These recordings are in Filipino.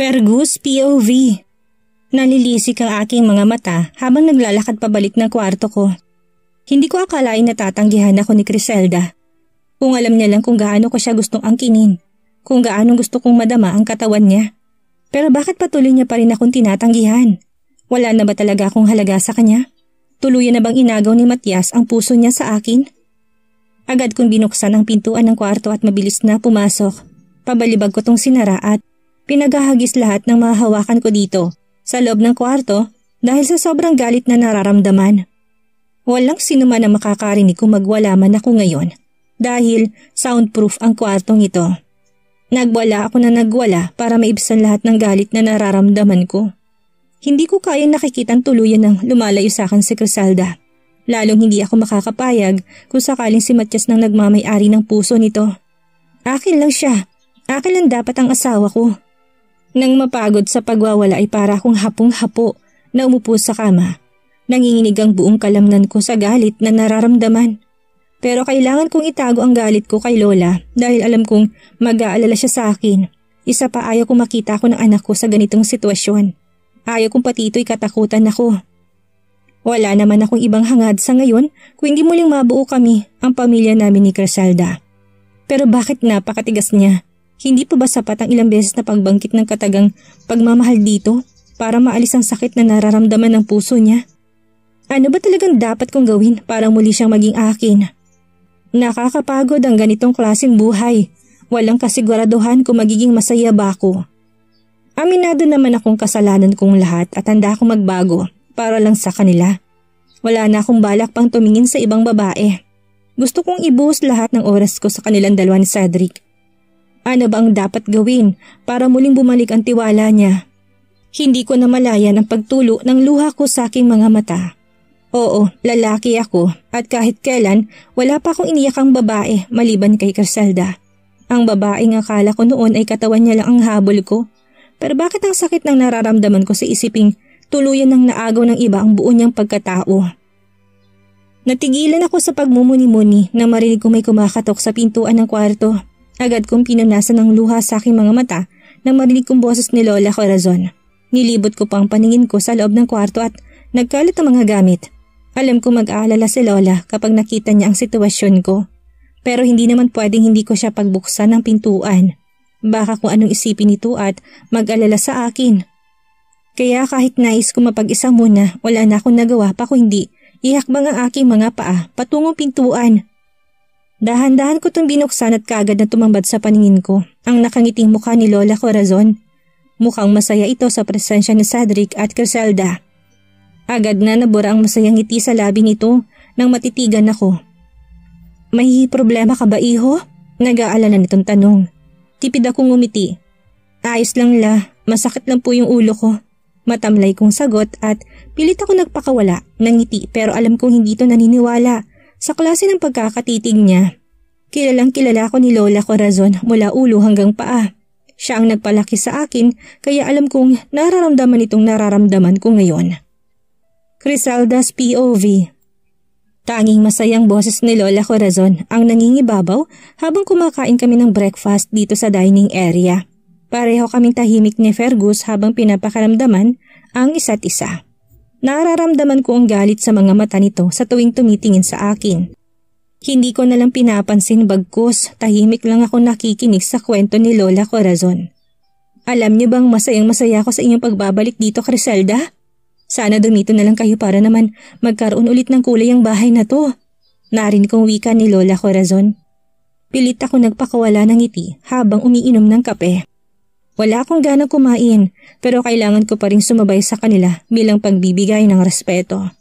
Fergus POV Nalilisik ang aking mga mata habang naglalakad pabalik ng kwarto ko. Hindi ko akalain natatanggihan ako ni Criselda. Kung alam niya lang kung gaano ko siya gustong angkinin, kung gaano gusto kong madama ang katawan niya. Pero bakit patuloy niya pa rin akong tinatanggihan? Wala na ba talaga akong halaga sa kanya? Tuluyan na bang inagaw ni Matias ang puso niya sa akin? Agad kong binuksan ang pintuan ng kwarto at mabilis na pumasok. Pabalibag ko tong sinara at pinagahagis lahat ng mahahawakan ko dito sa loob ng kwarto dahil sa sobrang galit na nararamdaman. Walang sino man ang makakarinig kung magwala man ako ngayon dahil soundproof ang kwartong ito. Nagwala ako na nagwala para maibsan lahat ng galit na nararamdaman ko. Hindi ko kayang nakikitang tuluyan ng lumalayo sa akin si Crisalda. Lalong hindi ako makakapayag kung sakaling si Matias nang nagmamay-ari ng puso nito. Akin lang siya. Akin lang dapat ang asawa ko. Nang mapagod sa pagwawala ay para akong hapong-hapo na umupo sa kama. Nanginginig ang buong kalamnan ko sa galit na nararamdaman. Pero kailangan kong itago ang galit ko kay Lola dahil alam kong mag-aalala siya sa akin. Isa pa ayaw kong makita ko ng anak ko sa ganitong sitwasyon. Ayaw kong pati ito'y katakutan ako. Wala naman akong ibang hangad sa ngayon kung hindi muling mabuo kami ang pamilya namin ni Criselda. Pero bakit napakatigas niya? Hindi pa ba sapat ang ilang beses na pagbangkit ng katagang pagmamahal dito para maalis ang sakit na nararamdaman ng puso niya? Ano ba talagang dapat kong gawin para muli siyang maging akin? Nakakapagod ang ganitong klaseng buhay. Walang kasiguraduhan kung magiging masaya ba ako. Aminado naman akong kasalanan kong lahat at handa akong magbago para lang sa kanila. Wala na akong balak pang tumingin sa ibang babae. Gusto kong ibuhos lahat ng oras ko sa kanilang dalawa ni Cedric. Ano ba ang dapat gawin para muling bumalik ang tiwala niya? Hindi ko na malayan ang pagtulo ng luha ko sa aking mga mata. Oo, lalaki ako at kahit kailan wala pa akong iniyakang babae maliban kay Carselda. Ang babaeng akala ko noon ay katawan niya lang ang habol ko pero bakit ang sakit ng nararamdaman ko sa isiping tuluyan ng naagaw ng iba ang buo niyang pagkatao? Natigilan ako sa pagmumuni-muni na marinig ko may kumakatok sa pintuan ng kwarto. Agad kong pinunasan ng luha sa aking mga mata nang marinig kong boses ni Lola Corazon. Nilibot ko pang paningin ko sa loob ng kwarto at nagkalat ang mga gamit. Alam ko mag-aalala si Lola kapag nakita niya ang sitwasyon ko. Pero hindi naman pwedeng hindi ko siya pagbuksan ng pintuan. Baka kung anong isipin nito at mag-alala sa akin. Kaya kahit nais ko mapag-isa muna, wala na akong nagawa pa kung hindi ihakbang ang aking mga paa patungong pintuan. Dahan-dahan ko itong binuksan at kagad na tumambad sa paningin ko ang nakangiting mukha ni Lola Corazon. Mukhang masaya ito sa presensya ni Cedric at Criselda. Agad na nabura ang masayang ngiti sa labi nito nang matitigan ako. May problema ka ba iho? Nag-aalala nitong tanong. Tipid akong umiti. Ayos lang la, masakit lang po yung ulo ko. Matamlay kong sagot at pilit ako nagpakawala ng ngiti pero alam kong hindi ito naniniwala sa klase ng pagkakatitig niya. Kilalang kilala ko ni Lola Corazon mula ulo hanggang paa. Siya ang nagpalaki sa akin kaya alam kong nararamdaman itong nararamdaman ko ngayon. Crisalda's POV Tanging masayang boses ni Lola Corazon ang nangingibabaw habang kumakain kami ng breakfast dito sa dining area. Pareho kaming tahimik ni Fergus habang pinapakaramdaman ang isa't isa. Nararamdaman ko ang galit sa mga mata nito sa tuwing tumitingin sa akin. Hindi ko nalang pinapansin bagkus, tahimik lang ako nakikinig sa kwento ni Lola Corazon. Alam niyo bang masayang masaya ako sa inyong pagbabalik dito, Criselda? Sana dumito na lang kayo para naman magkaroon ulit ng kulay ang bahay na to. Narin kong wika ni Lola Corazon. Pilit ako nagpakawala ng ngiti habang umiinom ng kape. Wala akong ganang kumain pero kailangan ko pa rin sumabay sa kanila bilang pagbibigay ng respeto.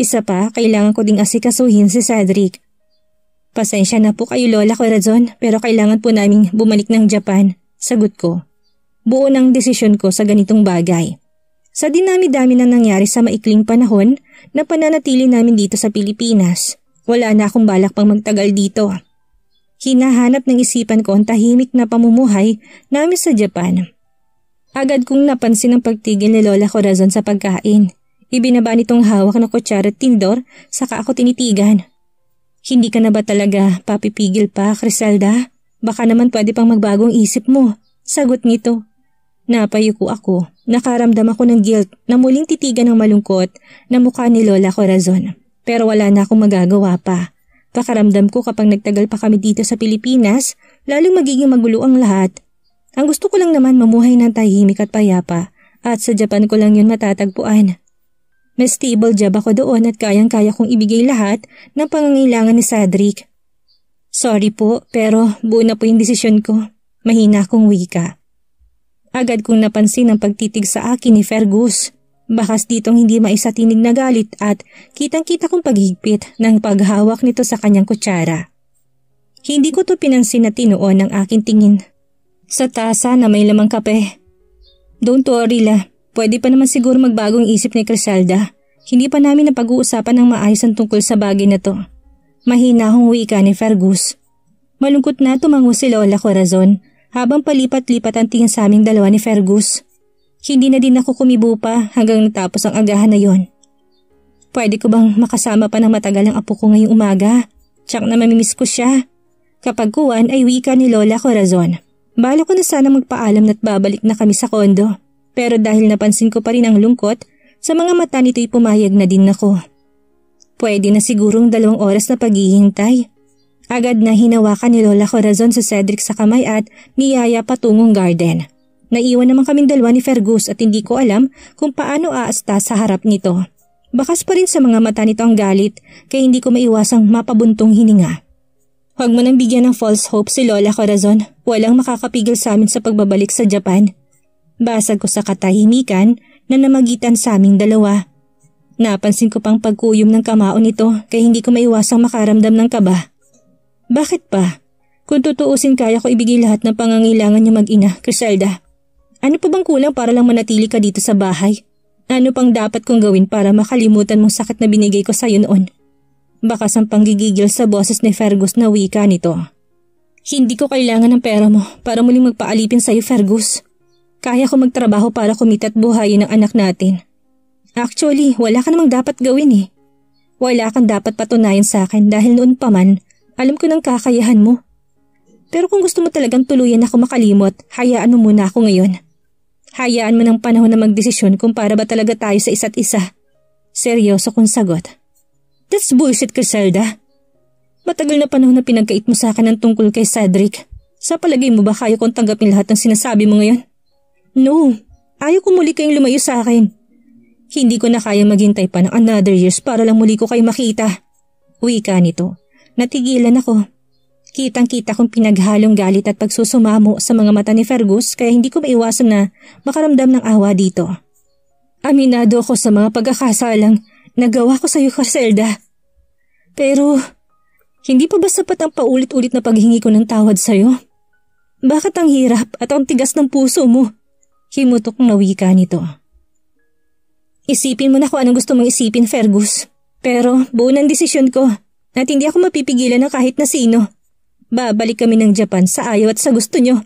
Isa pa, kailangan ko ding asikasuhin si Cedric. Pasensya na po kayo Lola Corazon pero kailangan po naming bumalik ng Japan. Sagot ko. Buo ng desisyon ko sa ganitong bagay. Sa dinami-dami na nangyari sa maikling panahon na pananatili namin dito sa Pilipinas, wala na akong balak pang magtagal dito. Hinahanap ng isipan ko ang tahimik na pamumuhay namin sa Japan. Agad kong napansin ang pagtigil ni Lola Corazon sa pagkain. Ibinaba nitong hawak na kutsara at tindor, saka ako tinitigan. Hindi ka na ba talaga papipigil pa, Criselda? Baka naman pwede pang magbagong isip mo. Sagot nito. Napayuko ako. Nakaramdam ako ng guilt na muling titigan ng malungkot na mukha ni Lola Corazon. Pero wala na akong magagawa pa. Pakaramdam ko kapag nagtagal pa kami dito sa Pilipinas, lalong magiging magulo ang lahat. Ang gusto ko lang naman mamuhay ng tahimik at payapa at sa Japan ko lang yun matatagpuan. May stable job ako doon at kayang-kaya kong ibigay lahat ng pangangailangan ni Cedric. Sorry po, pero buo na po yung desisyon ko. Mahina akong wika. Agad kong napansin ang pagtitig sa akin ni Fergus. Bakas ditong hindi maisatinig na galit at kitang-kita kong paghigpit ng paghawak nito sa kanyang kutsara. Hindi ko to pinansin na tinuon ang aking tingin. Sa tasa na may lamang kape. Don't worry la, pwede pa naman siguro magbagong isip ni Criselda. Hindi pa namin na pag-uusapan ng maayos ang tungkol sa bagay na to. Mahina akong wika ni Fergus. Malungkot na tumango si Lola Corazon habang palipat-lipat ang tingin sa aming dalawa ni Fergus. Hindi na din ako kumibo pa hanggang natapos ang agahan na yon. Pwede ko bang makasama pa ng matagal ang apo ko ngayong umaga? Tsak na mamimiss ko siya. Kapag kuwan ay wika ni Lola Corazon. Bala ko na sana magpaalam na't babalik na kami sa kondo. Pero dahil napansin ko pa rin ang lungkot, sa mga mata nito'y pumayag na din ako. Pwede na sigurong dalawang oras na paghihintay. Agad na hinawakan ni Lola Corazon sa Cedric sa kamay at niyaya patungong garden. Naiwan naman kaming dalawa ni Fergus at hindi ko alam kung paano aasta sa harap nito. Bakas pa rin sa mga mata nito ang galit kaya hindi ko maiwasang mapabuntong hininga. Huwag mo nang bigyan ng false hope si Lola Corazon. Walang makakapigil sa amin sa pagbabalik sa Japan. Basag ko sa katahimikan na namagitan sa aming dalawa. Napansin ko pang pagkuyom ng kamao nito kaya hindi ko maiwasang makaramdam ng kaba. Bakit pa? Kung tutuusin kaya ko ibigay lahat ng pangangailangan niya mag-ina, Criselda. Ano pa bang kulang para lang manatili ka dito sa bahay? Ano pang dapat kong gawin para makalimutan mong sakit na binigay ko sa'yo noon? Bakas ang panggigigil sa boses ni Fergus na wika nito. Hindi ko kailangan ng pera mo para muling magpaalipin sa'yo, Fergus. Kaya ko magtrabaho para kumita at buhayin ang anak natin. Actually, wala ka namang dapat gawin eh. Wala kang dapat patunayan sa akin dahil noon pa man alam ko ng kakayahan mo. Pero kung gusto mo talagang tuluyan ako makalimot, hayaan mo muna ako ngayon. Hayaan mo ng panahon na magdesisyon kung para ba talaga tayo sa isa't isa. Seryoso kong sagot. That's bullshit, Criselda. Matagal na panahon na pinagkait mo sa akin ng tungkol kay Cedric. Sa palagay mo ba kaya kong tanggapin lahat ng sinasabi mo ngayon? No, ayaw ko muli kayong lumayo sa akin. Hindi ko na kaya maghintay pa ng another years para lang muli ko kayo makita. Uwi ka nito. Natigilan ako. Kitang-kita kong pinaghalong galit at pagsusumamo sa mga mata ni Fergus kaya hindi ko maiwasan na makaramdam ng awa dito. Aminado ako sa mga pagkakasalang nagawa ko sa iyo, Carcelda. Pero, hindi pa ba sapat ang paulit-ulit na paghingi ko ng tawad sa iyo? Bakit ang hirap at ang tigas ng puso mo? Himutok na wika nito. Isipin mo na kung anong gusto mong isipin, Fergus. Pero buo ng desisyon ko at hindi ako mapipigilan na kahit na sino. Babalik kami ng Japan sa ayaw at sa gusto nyo.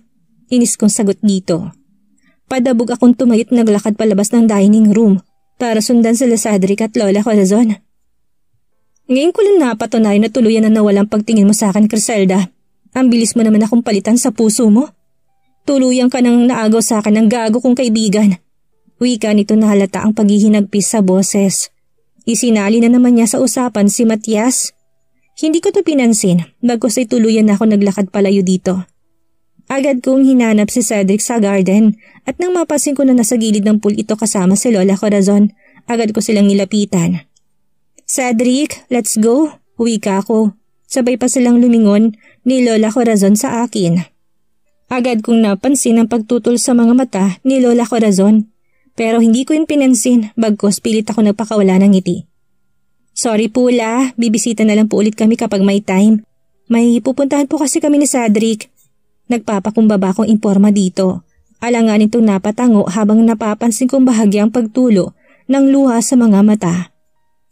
Inis kong sagot dito. Padabog akong tumayot naglakad palabas ng dining room para sundan sila Cedric at Lola Corazon. Ngayon ko lang napatunayan na tuluyan na nawalang pagtingin mo sa akin, Criselda. Ang bilis mo naman akong palitan sa puso mo. Tuluyan ka nang naagaw sa akin ng gago kong kaibigan. Wika nito na halata ang paghihinagpis sa boses. Isinali na naman niya sa usapan si Matias hindi ko to pinansin, bagos ay tuluyan ako naglakad palayo dito. Agad kong hinanap si Cedric sa garden at nang mapasin ko na nasa gilid ng pool ito kasama si Lola Corazon, agad ko silang nilapitan. Cedric, let's go. Uwi ka ako. Sabay pa silang lumingon ni Lola Corazon sa akin. Agad kong napansin ang pagtutol sa mga mata ni Lola Corazon pero hindi ko yun pinansin bagkos pilit ako nagpakawala ng ngiti. Sorry po la, bibisita na lang po ulit kami kapag may time. May pupuntahan po kasi kami ni Cedric. Nagpapakumbaba akong imporma dito. Alanganin itong napatango habang napapansin kong bahagyang pagtulo ng luha sa mga mata.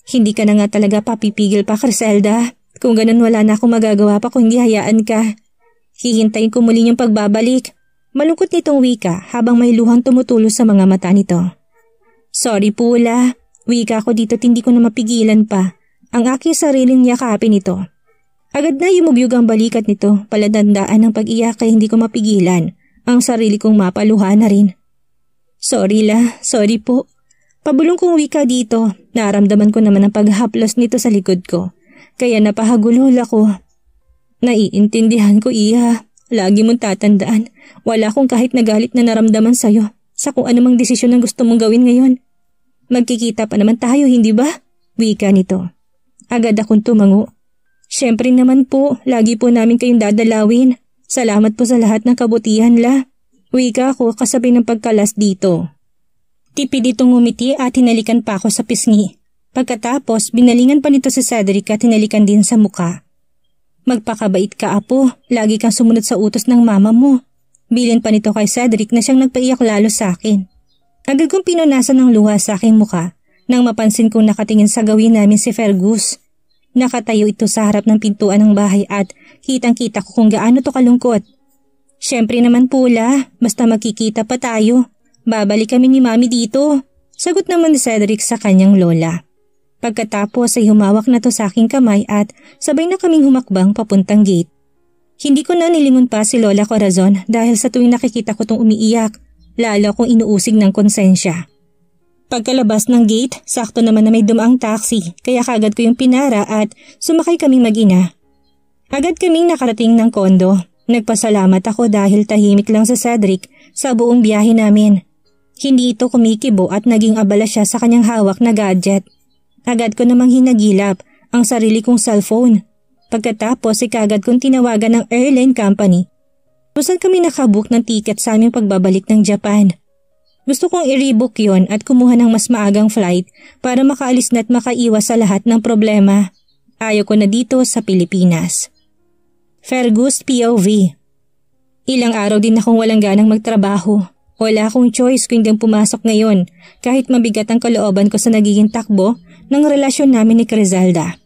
Hindi ka na nga talaga papipigil pa, Criselda. Kung ganun wala na akong magagawa pa kung hindi hayaan ka. Hihintayin ko muli yung pagbabalik. Malungkot nitong wika habang may luhang tumutulo sa mga mata nito. Sorry po la, Wika ko dito at hindi ko na mapigilan pa ang aking sariling yakapin nito. Agad na yumubyog ang balikat nito, paladandaan ng pag-iyak kaya hindi ko mapigilan ang sarili kong mapaluha na rin. Sorry la, sorry po. Pabulong kong wika dito, naramdaman ko naman ang paghaplos nito sa likod ko. Kaya napahagulhol ako. Naiintindihan ko iya. Lagi mong tatandaan. Wala akong kahit nagalit na naramdaman sa'yo sa kung anumang desisyon ang gusto mong gawin ngayon. Magkikita pa naman tayo, hindi ba? Wika nito. Agad akong tumango. Siyempre naman po, lagi po namin kayong dadalawin. Salamat po sa lahat ng kabutihan la. Wika ako kasabi ng pagkalas dito. Tipid itong umiti at hinalikan pa ako sa pisngi. Pagkatapos, binalingan pa nito si Cedric at hinalikan din sa muka. Magpakabait ka apo, lagi kang sumunod sa utos ng mama mo. Bilin pa nito kay Cedric na siyang nagpaiyak lalo sa akin. Agad kong pinunasan ng luha sa aking muka nang mapansin kong nakatingin sa gawin namin si Fergus. Nakatayo ito sa harap ng pintuan ng bahay at kitang kita ko kung gaano to kalungkot. Siyempre naman pula, basta magkikita pa tayo. Babalik kami ni mami dito. Sagot naman ni Cedric sa kanyang lola. Pagkatapos ay humawak na to sa aking kamay at sabay na kaming humakbang papuntang gate. Hindi ko na nilingon pa si Lola Corazon dahil sa tuwing nakikita ko tong umiiyak, lalo akong inuusig ng konsensya. Pagkalabas ng gate, sakto naman na may dumaang taxi kaya kagad ko yung pinara at sumakay kaming mag-ina. Agad kaming nakarating ng kondo. Nagpasalamat ako dahil tahimik lang sa Cedric sa buong biyahe namin. Hindi ito kumikibo at naging abala siya sa kanyang hawak na gadget. Agad ko namang hinagilap ang sarili kong cellphone. Pagkatapos ay kagad kong tinawagan ng airline company. Kung kami nakabook ng ticket sa aming pagbabalik ng Japan. Gusto kong i-rebook yon at kumuha ng mas maagang flight para makaalis na at makaiwas sa lahat ng problema. Ayaw ko na dito sa Pilipinas. Fergus POV Ilang araw din akong walang ganang magtrabaho. Wala akong choice kung hindi pumasok ngayon kahit mabigat ang kalooban ko sa nagiging takbo ng relasyon namin ni Criselda.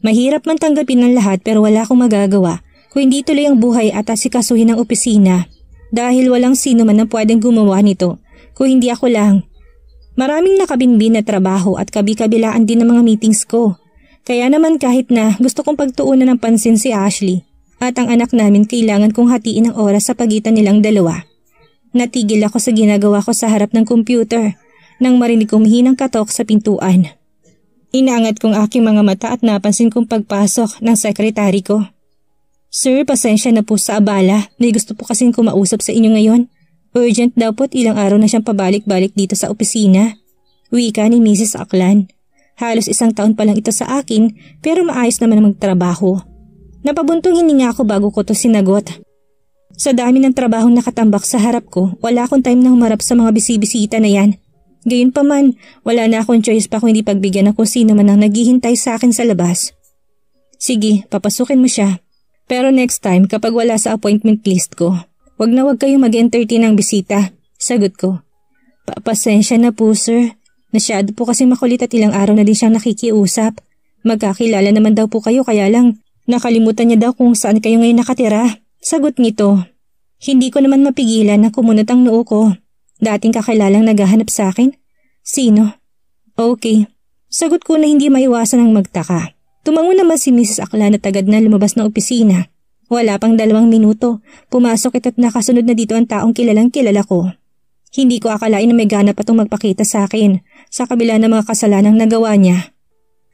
Mahirap man tanggapin ng lahat pero wala akong magagawa kung hindi tuloy ang buhay at asikasuhin ng opisina dahil walang sino man ang pwedeng gumawa nito kung hindi ako lang. Maraming nakabinbin na trabaho at kabi-kabilaan din ng mga meetings ko. Kaya naman kahit na gusto kong pagtuunan ng pansin si Ashley at ang anak namin kailangan kong hatiin ang oras sa pagitan nilang dalawa. Natigil ako sa ginagawa ko sa harap ng computer nang marinig kong hinang katok sa pintuan. Inaangat kong aking mga mata at napansin kong pagpasok ng sekretary ko. Sir, pasensya na po sa abala. May gusto po kasing kumausap sa inyo ngayon. Urgent daw po't ilang araw na siyang pabalik-balik dito sa opisina. Wika ni Mrs. Aklan. Halos isang taon pa lang ito sa akin pero maayos naman ang magtrabaho. Napabuntong hininga ako bago ko to sinagot. Sa dami ng trabahong nakatambak sa harap ko, wala akong time na humarap sa mga bisibisita na yan. Gayun pa man, wala na akong choice pa kung hindi pagbigyan ng kung sino man ang naghihintay sa akin sa labas. Sige, papasukin mo siya. Pero next time kapag wala sa appointment list ko, Huwag na wag kayong mag-entertain ng bisita. Sagot ko. Papasensya na po sir. Nasyado po kasi makulit at ilang araw na din siyang nakikiusap. Magkakilala naman daw po kayo kaya lang nakalimutan niya daw kung saan kayo ngayon nakatira. Sagot nito. Hindi ko naman mapigilan na kumunot ang noo ko. Dating kakilalang naghahanap sa akin. Sino? Okay. Sagot ko na hindi maiwasan ang magtaka. Tumango naman si Mrs. Akla na tagad na lumabas ng opisina. Wala pang dalawang minuto, pumasok ito't nakasunod na dito ang taong kilalang kilala ko. Hindi ko akalain na may gana pa itong magpakita sa akin sa kabila ng mga kasalanang nagawa niya.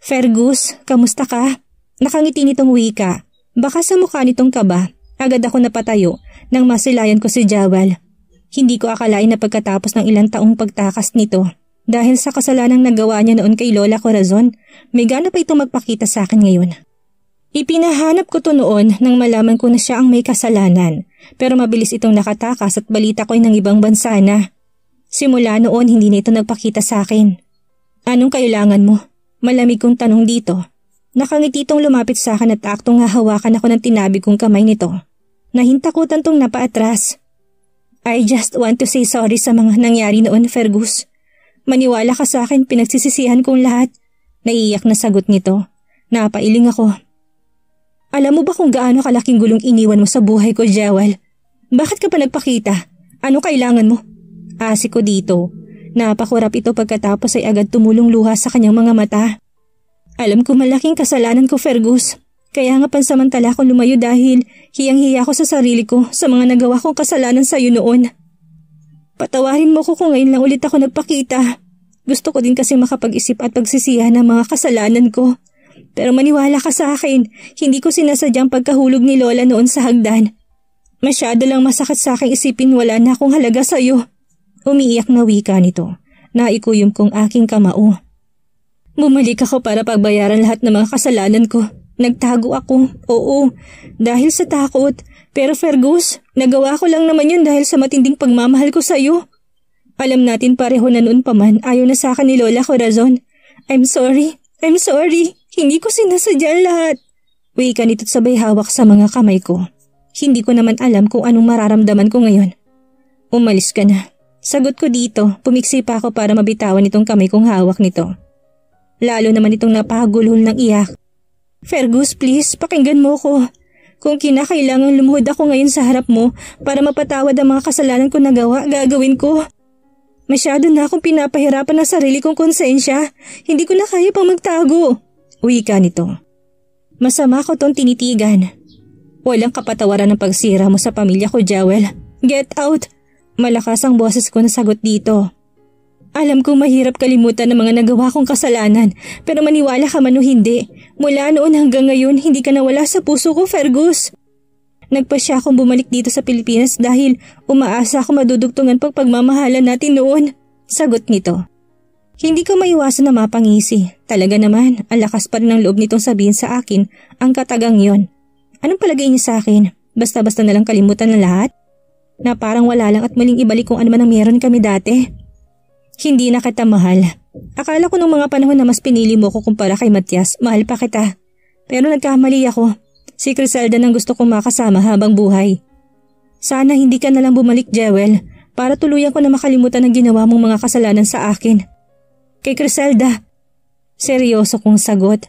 Fergus, kamusta ka? Nakangiti nitong wika. Baka sa mukha nitong kaba, agad ako napatayo nang masilayan ko si Jawal. Hindi ko akalain na pagkatapos ng ilang taong pagtakas nito, dahil sa kasalanang nagawa niya noon kay Lola Corazon, may gana pa itong magpakita sa akin ngayon. Ipinahanap ko to noon nang malaman ko na siya ang may kasalanan pero mabilis itong nakatakas at balita ko ay ng ibang bansa na. Simula noon hindi na ito nagpakita sa akin. Anong kailangan mo? Malamig kong tanong dito. Nakangiti itong lumapit sa akin at aktong hahawakan ako ng tinabi kong kamay nito. Nahintakutan tong napaatras. I just want to say sorry sa mga nangyari noon, Fergus. Maniwala ka sa akin, pinagsisisihan kong lahat. Naiiyak na sagot nito. Napailing ako. Alam mo ba kung gaano kalaking gulong iniwan mo sa buhay ko, Jewel? Bakit ka pa nagpakita? Ano kailangan mo? Asi ko dito. Napakurap ito pagkatapos ay agad tumulong luha sa kanyang mga mata. Alam ko malaking kasalanan ko, Fergus. Kaya nga pansamantala ako lumayo dahil hiyang-hiya ko sa sarili ko sa mga nagawa kong kasalanan sa iyo noon. Patawarin mo ko kung ngayon lang ulit ako nagpakita. Gusto ko din kasi makapag-isip at pagsisihan ng mga kasalanan ko. Pero maniwala ka sa akin, hindi ko sinasadyang pagkahulog ni Lola noon sa hagdan. Masyado lang masakit sa aking isipin wala na akong halaga sa'yo. Umiiyak na wika nito. Naikuyom kong aking kamao. Bumalik ako para pagbayaran lahat ng mga kasalanan ko. Nagtago ako, oo, dahil sa takot. Pero Fergus, nagawa ko lang naman yun dahil sa matinding pagmamahal ko sa'yo. Alam natin pareho na noon pa man ayaw na sa akin ni Lola Corazon. I'm sorry, I'm sorry. Hindi ko sinasadya lahat. Wika nito't sabay hawak sa mga kamay ko. Hindi ko naman alam kung anong mararamdaman ko ngayon. Umalis ka na. Sagot ko dito, pumiksi pa ako para mabitawan itong kamay kong hawak nito. Lalo naman itong napagulhol ng iyak. Fergus, please, pakinggan mo ko. Kung kinakailangan lumuhod ako ngayon sa harap mo para mapatawad ang mga kasalanan ko nagawa, gagawin ko. Masyado na akong pinapahirapan ng sarili kong konsensya. Hindi ko na kaya pang magtago. Uwi ka nito. Masama ko tong tinitigan. Walang kapatawaran ng pagsira mo sa pamilya ko, Jewel. Get out! Malakas ang boses ko na sagot dito. Alam kong mahirap kalimutan ng mga nagawa kong kasalanan, pero maniwala ka man o hindi, mula noon hanggang ngayon hindi ka nawala sa puso ko, Fergus. Nagpasya akong bumalik dito sa Pilipinas dahil umaasa ako madudugtungan pag pagmamahalan natin noon. Sagot nito. Hindi ko maiwasan na mapangisi. Talaga naman, ang lakas pa rin ng loob nitong sabihin sa akin ang katagang yon. Anong palagay niya sa akin? Basta-basta na lang kalimutan na lahat? Na parang wala lang at maling ibalik kung ano man ang meron kami dati. Hindi na kita mahal. Akala ko nung mga panahon na mas pinili mo ko kumpara kay Matias, mahal pa kita. Pero nagkamali ako. Si Criselda nang gusto kong makasama habang buhay. Sana hindi ka na lang bumalik, Jewel, para tuluyan ko na makalimutan ang ginawa mong mga kasalanan sa akin. Kay Criselda. Seryoso kong sagot.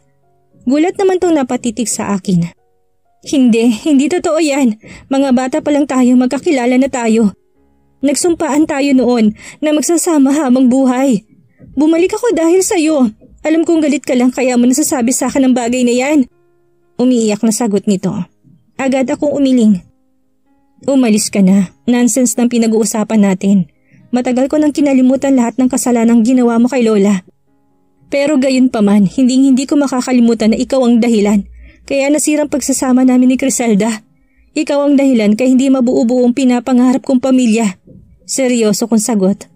Gulat naman tong napatitig sa akin. Hindi, hindi totoo yan. Mga bata pa lang tayo, magkakilala na tayo. Nagsumpaan tayo noon na magsasama habang buhay. Bumalik ako dahil sa'yo. Alam kong galit ka lang kaya mo nasasabi sa akin ang bagay na yan. Umiiyak na sagot nito. Agad akong umiling. Umalis ka na. Nonsense ng pinag-uusapan natin. Matagal ko nang kinalimutan lahat ng kasalanang ginawa mo kay Lola. Pero gayon pa man, hindi hindi ko makakalimutan na ikaw ang dahilan. Kaya nasirang pagsasama namin ni Criselda. Ikaw ang dahilan kaya hindi mabuo-buong pinapangarap kong pamilya. Seryoso kong sagot.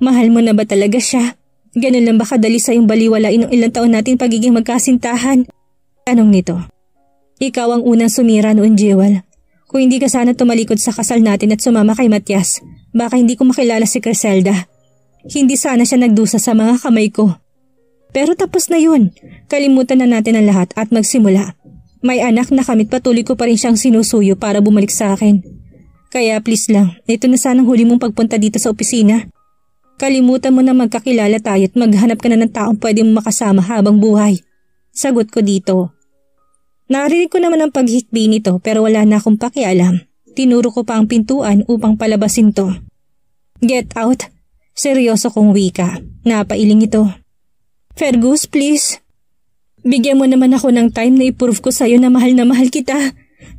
Mahal mo na ba talaga siya? Ganun lang ba kadali sa iyong baliwalain ng ilang taon natin pagiging magkasintahan? Tanong nito. Ikaw ang unang sumira noon, Jewel. Kung hindi ka sana tumalikod sa kasal natin at sumama kay Matias, Baka hindi ko makilala si Criselda. Hindi sana siya nagdusa sa mga kamay ko. Pero tapos na yun. Kalimutan na natin ang lahat at magsimula. May anak na kamit patuloy ko pa rin siyang sinusuyo para bumalik sa akin. Kaya please lang, ito na sanang huli mong pagpunta dito sa opisina. Kalimutan mo na magkakilala tayo at maghanap ka na ng taong pwede mong makasama habang buhay. Sagot ko dito. Narinig ko naman ang paghikbi nito pero wala na akong pakialam. Tinuro ko pa ang pintuan upang palabasin to. Get out! Seryoso kong wika. Napailing ito. Fergus, please. Bigyan mo naman ako ng time na i-prove ko sa'yo na mahal na mahal kita.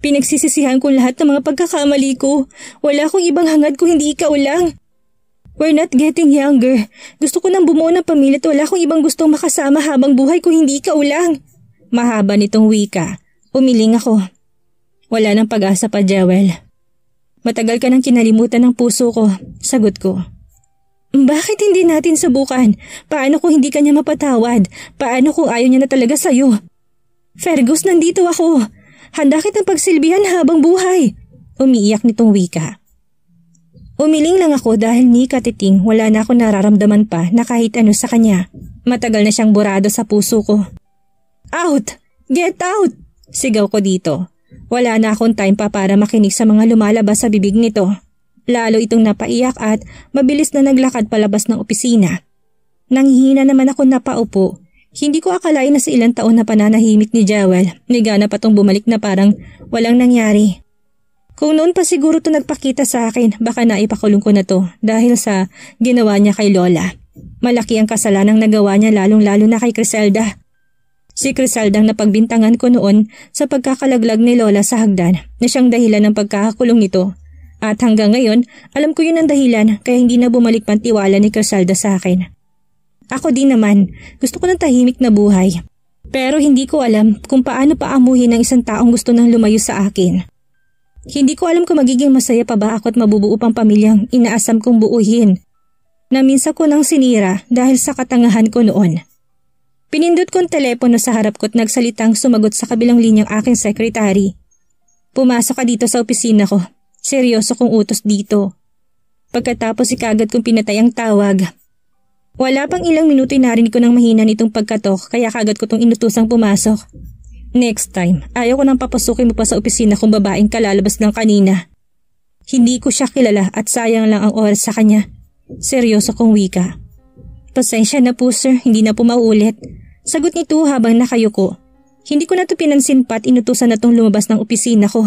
Pinagsisisihan ko lahat ng mga pagkakamali ko. Wala akong ibang hangad kung hindi ikaw lang. We're not getting younger. Gusto ko nang bumuo ng pamilya at wala akong ibang gustong makasama habang buhay kung hindi ikaw lang. Mahaba nitong wika. Umiling ako. Wala nang pag-asa pa, Jewel. Matagal ka nang kinalimutan ng puso ko, sagot ko. Bakit hindi natin subukan? Paano kung hindi ka niya mapatawad? Paano kung ayaw niya na talaga sa'yo? Fergus, nandito ako. Handa kitang pagsilbihan habang buhay. Umiiyak nitong wika. Umiling lang ako dahil ni Katiting wala na ako nararamdaman pa na kahit ano sa kanya. Matagal na siyang burado sa puso ko. Out! Get out! Sigaw ko dito. Wala na akong time pa para makinig sa mga lumalabas sa bibig nito. Lalo itong napaiyak at mabilis na naglakad palabas ng opisina. Nanghihina naman ako napaupo. Hindi ko akalain na sa ilang taon na pananahimik ni Jewel, nigana pa tong bumalik na parang walang nangyari. Kung noon pa siguro to nagpakita sa akin, baka naipakulong ko na to dahil sa ginawa niya kay Lola. Malaki ang kasalanang nagawa niya lalong-lalo na kay Criselda. Si Crisaldang napagbintangan ko noon sa pagkakalaglag ni Lola sa hagdan na siyang dahilan ng pagkakakulong nito At hanggang ngayon, alam ko yun ang dahilan kaya hindi na bumalik pang tiwala ni Criselda sa akin. Ako din naman, gusto ko ng tahimik na buhay. Pero hindi ko alam kung paano paamuhin ng isang taong gusto nang lumayo sa akin. Hindi ko alam kung magiging masaya pa ba ako at mabubuo pang pamilyang inaasam kong buuhin. Na minsan ko nang sinira dahil sa katangahan ko noon. Pinindot kong telepono sa harap ko at nagsalitang sumagot sa kabilang linyang aking sekretary. Pumasok ka dito sa opisina ko Seryoso kong utos dito. Pagkatapos ikagad kong pinatay ang tawag. Wala pang ilang minuto narinig ko ng mahina nitong pagkatok kaya kagad ko tong inutusang pumasok. Next time, ayaw ko nang papasukin mo pa sa opisina kung babaeng kalalabas ng kanina. Hindi ko siya kilala at sayang lang ang oras sa kanya. Seryoso kong wika. Pasensya na po sir, hindi na po maulit. Sagot nito habang nakayuko. Hindi ko na to pinansin pa at inutusan na tong lumabas ng opisina ko.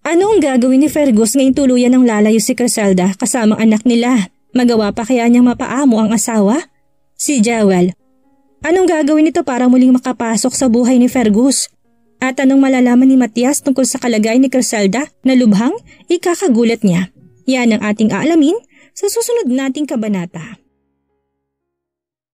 Ano ang gagawin ni Fergus ngayong tuluyan ng lalayo si Criselda kasamang anak nila? Magawa pa kaya niyang mapaamo ang asawa? Si Jewel. Anong gagawin nito para muling makapasok sa buhay ni Fergus? At anong malalaman ni Matias tungkol sa kalagay ni Criselda na lubhang ikakagulat niya? Yan ang ating aalamin sa susunod nating kabanata.